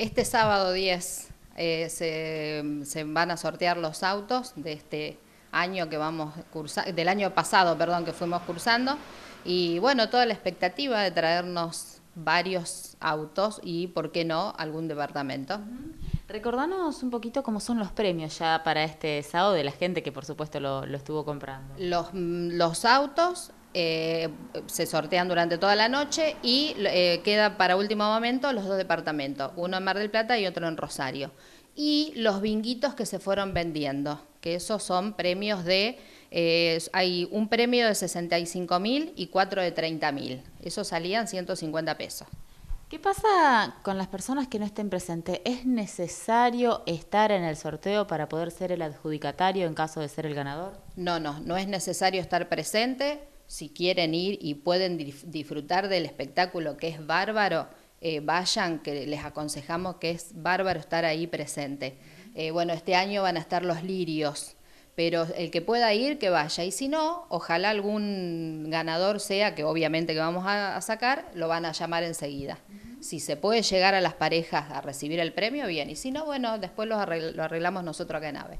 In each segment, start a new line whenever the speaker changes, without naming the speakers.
Este sábado 10 eh, se, van a sortear los autos de este año que vamos cursar, del año pasado, perdón, que fuimos cursando. Y bueno, toda la expectativa de traernos varios autos y, ¿por qué no?, algún departamento.
Recordanos un poquito cómo son los premios ya para este sábado de la gente que por supuesto lo, estuvo comprando.
Los, mm, los autos eh, se sortean durante toda la noche y eh, queda para último momento los dos departamentos, uno en Mar del Plata y otro en Rosario. Y los binguitos que se fueron vendiendo, que esos son premios de, eh, hay un premio de 65 mil y cuatro de 30 mil. Esos salían 150 pesos.
¿Qué pasa con las personas que no estén presentes? ¿Es necesario estar en el sorteo para poder ser el adjudicatario en caso de ser el ganador?
No, no, no es necesario estar presente. Si quieren ir y pueden disfrutar del espectáculo que es bárbaro, eh, vayan, que les aconsejamos que es bárbaro estar ahí presente. Eh, bueno, este año van a estar los lirios, pero el que pueda ir, que vaya. Y si no, ojalá algún ganador sea, que obviamente que vamos a, sacar, lo van a llamar enseguida. Si se puede llegar a las parejas a recibir el premio, bien. Y si no, bueno, después lo, arreglamos nosotros acá en AVE.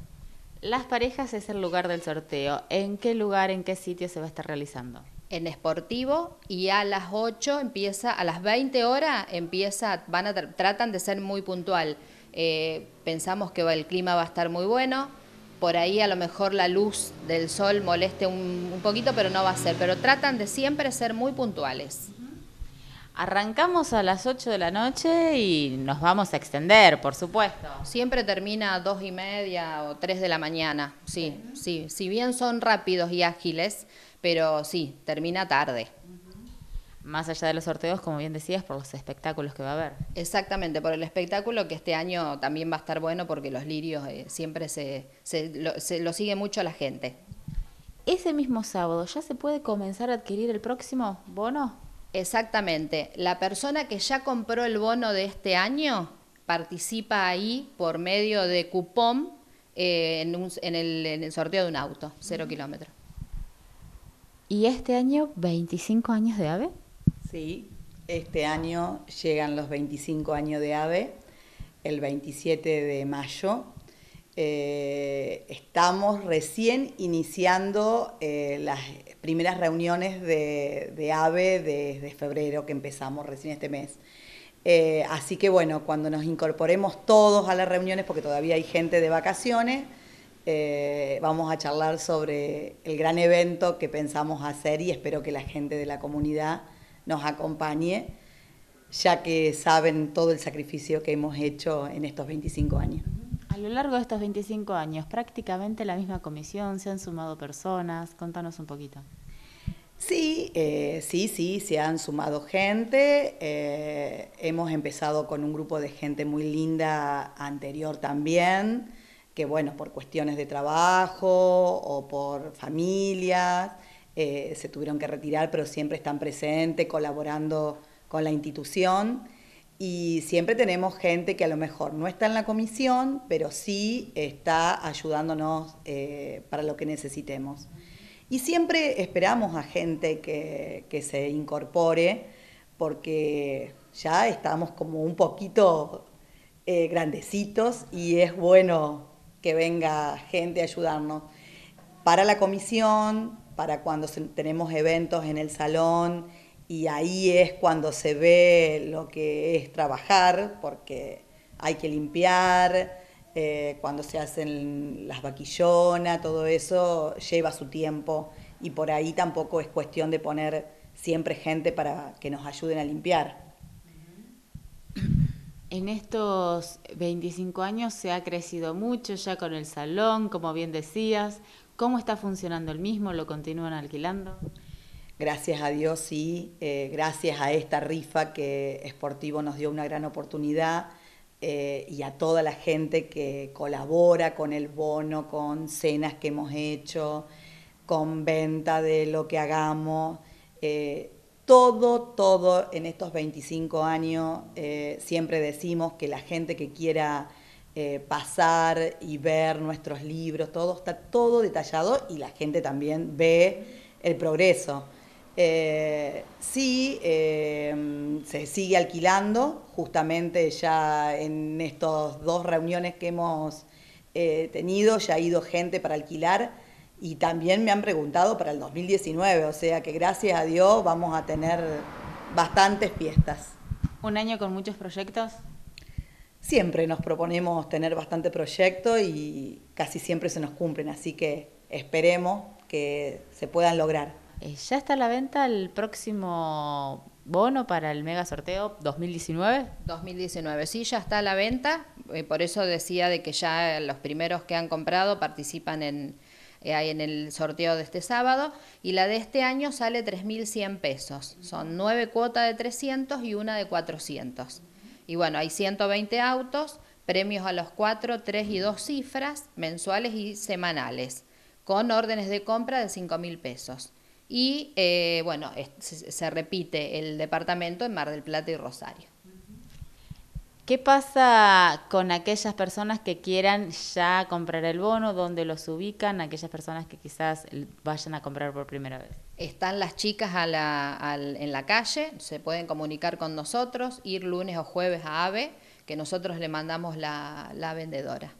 Las parejas es el lugar del sorteo. ¿En qué lugar, en qué sitio se va a estar realizando?
En Esportivo y a las 8 empieza, a las 20 horas empieza, van a, tratan de ser muy puntual. Eh, pensamos que el clima va a estar muy bueno, por ahí a lo mejor la luz del sol moleste un, poquito, pero no va a ser. Pero tratan de siempre ser muy puntuales.
Arrancamos a las 8 de la noche y nos vamos a extender, por supuesto.
Siempre termina a 2 y media o 3 de la mañana, sí, sí. Si bien son rápidos y ágiles, pero sí, termina tarde
más allá de los sorteos, como bien decías, por los espectáculos que va a haber.
Exactamente, por el espectáculo que este año también va a estar bueno porque los lirios eh, siempre se, lo, sigue mucho la gente.
Ese mismo sábado, ¿ya se puede comenzar a adquirir el próximo bono?
Exactamente. La persona que ya compró el bono de este año participa ahí por medio de cupón eh, en, el, en, el, sorteo de un auto, cero kilómetros.
¿Y este año 25 años de AVE?
Sí, este año llegan los 25 años de AVE, el 27 de mayo. Eh, estamos recién iniciando eh, las primeras reuniones de, AVE desde febrero, que empezamos recién este mes. Eh, así que bueno, cuando nos incorporemos todos a las reuniones, porque todavía hay gente de vacaciones, vamos a charlar sobre el gran evento que pensamos hacer y espero que la gente de la comunidad nos acompañe, ya que saben todo el sacrificio que hemos hecho en estos 25 años.
A lo largo de estos 25 años, prácticamente la misma comisión, se han sumado personas, contanos un poquito.
Sí, eh, sí, sí, se han sumado gente. Eh, hemos empezado con un grupo de gente muy linda anterior también, que bueno, por cuestiones de trabajo o por familias, eh, se tuvieron que retirar, pero siempre están presentes, colaborando con la institución. Y siempre tenemos gente que a lo mejor no está en la comisión, pero sí está ayudándonos eh, para lo que necesitemos. Y siempre esperamos a gente que, se incorpore, porque ya estamos como un poquito eh, grandecitos y es bueno que venga gente a ayudarnos. Para la comisión, para cuando tenemos eventos en el salón y ahí es cuando se ve lo que es trabajar, porque hay que limpiar, eh, cuando se hacen las vaquillonas, todo eso lleva su tiempo y por ahí tampoco es cuestión de poner siempre gente para que nos ayuden a limpiar.
En estos 25 años se ha crecido mucho ya con el salón, como bien decías. ¿Cómo está funcionando el mismo? ¿Lo continúan alquilando?
Gracias a Dios, sí. Eh, gracias a esta rifa que Sportivo nos dio una gran oportunidad eh, y a toda la gente que colabora con el bono, con cenas que hemos hecho, con venta de lo que hagamos. Eh, todo, todo en estos 25 años, siempre decimos que la gente que quiera pasar y ver nuestros libros, todo está todo detallado y la gente también ve el progreso. Eh, sí, eh, se sigue alquilando, justamente ya en estas dos reuniones que hemos eh, tenido, ya ha ido gente para alquilar y también me han preguntado para el 2019, o sea que gracias a Dios vamos a tener bastantes fiestas.
¿Un año con muchos proyectos?
Siempre nos proponemos tener bastante proyectos y casi siempre se nos cumplen, así que esperemos que se puedan lograr.
Eh, ¿Ya está a la venta el próximo bono para el mega sorteo 2019?
2019, sí, ya está a la venta. Eh, por eso decía de que ya los primeros que han comprado participan en, eh, en el sorteo de este sábado. Y la de este año sale 3.100 pesos. Son nueve cuotas de 300 y una de 400. Y bueno, hay 120 autos, premios a los cuatro, tres y dos cifras, mensuales y semanales, con órdenes de compra de 5.000 pesos. Y eh, bueno, se, repite el departamento en Mar del Plata y Rosario.
¿Qué pasa con aquellas personas que quieran ya comprar el bono? ¿Dónde los ubican? Aquellas personas que quizás vayan a comprar por primera vez.
Están las chicas a la, en la calle, se pueden comunicar con nosotros, ir lunes o jueves a AVE, que nosotros le mandamos la vendedora.